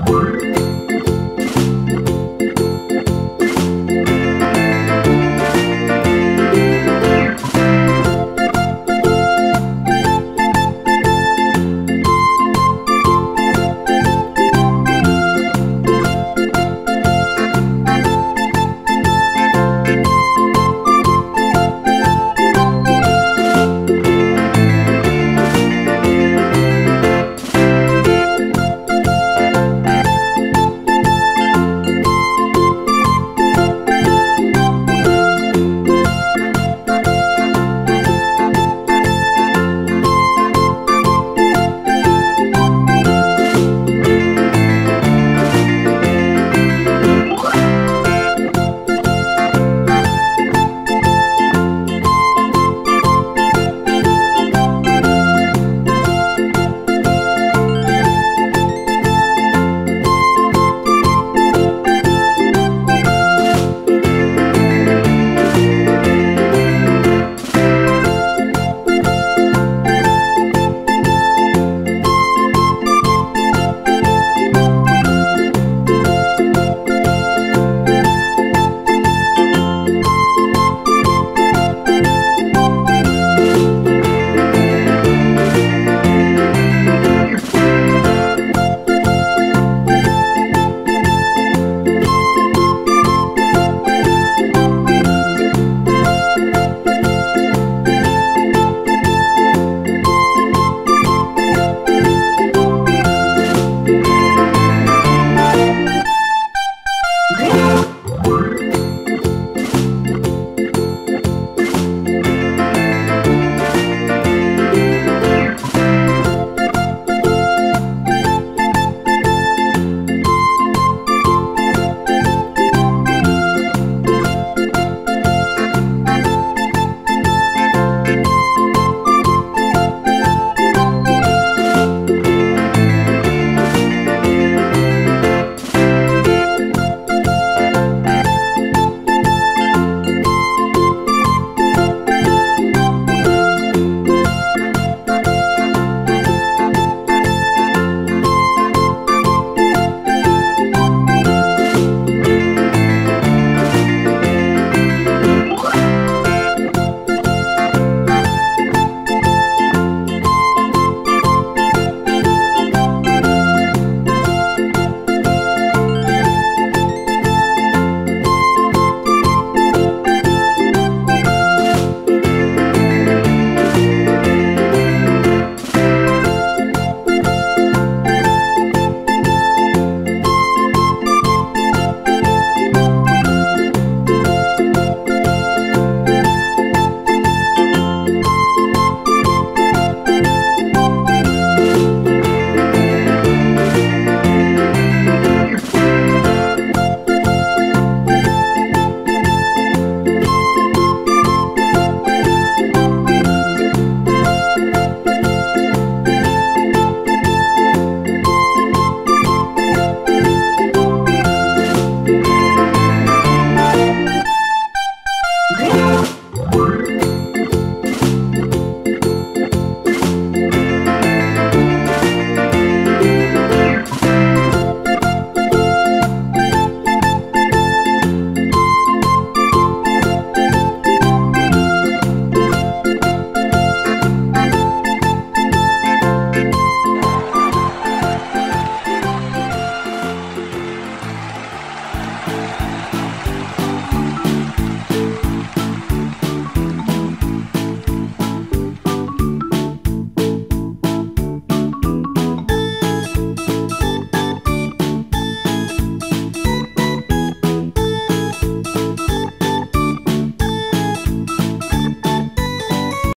Bye.